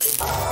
you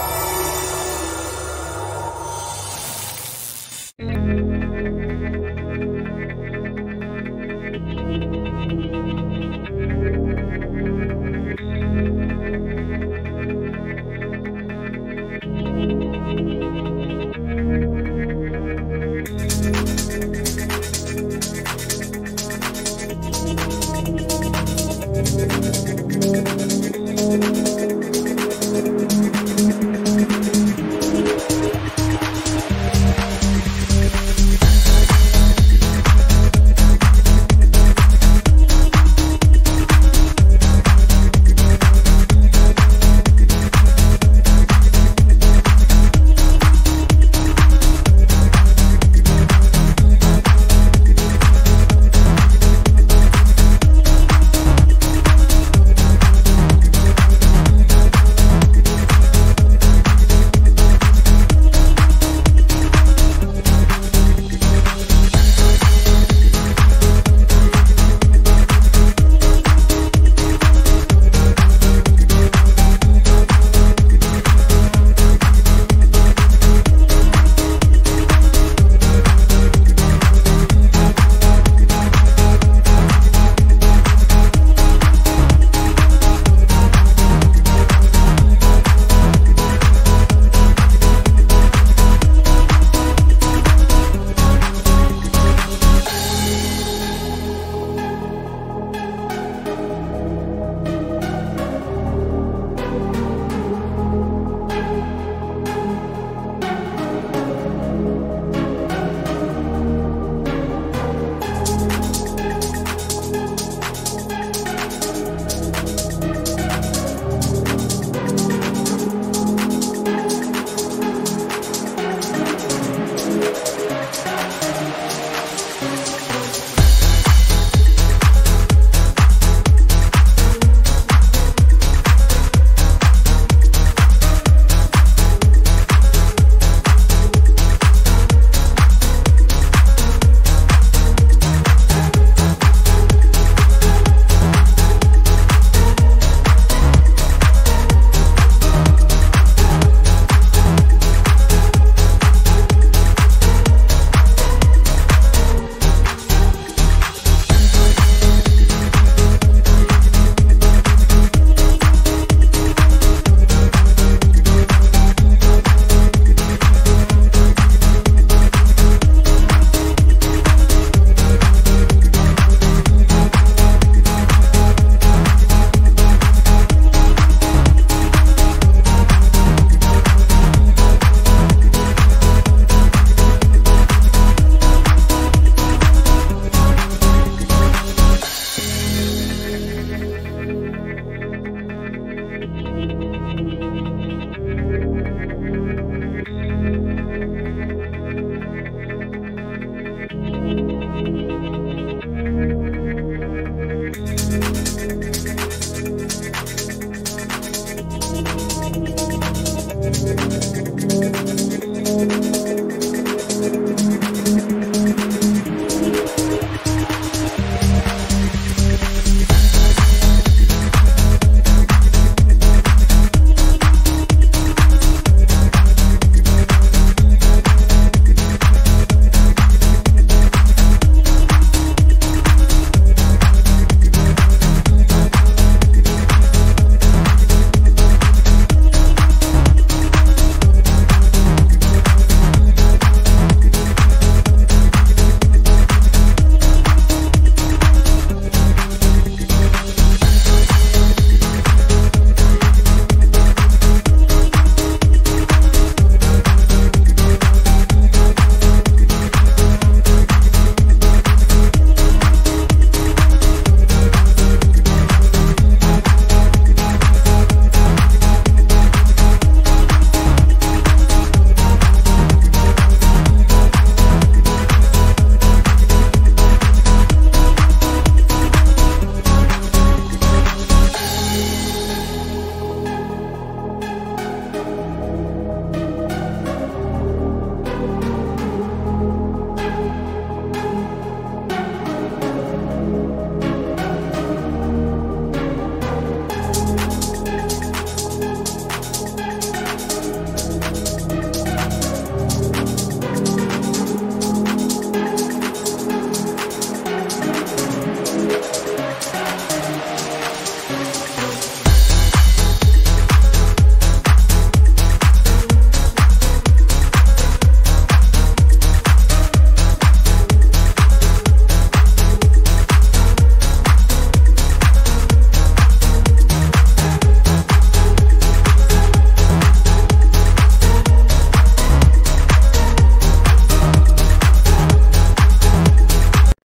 thank you